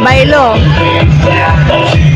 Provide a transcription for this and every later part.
bailo, bailo.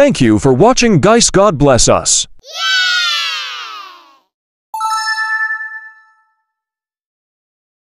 Thank you for watching guys God bless us.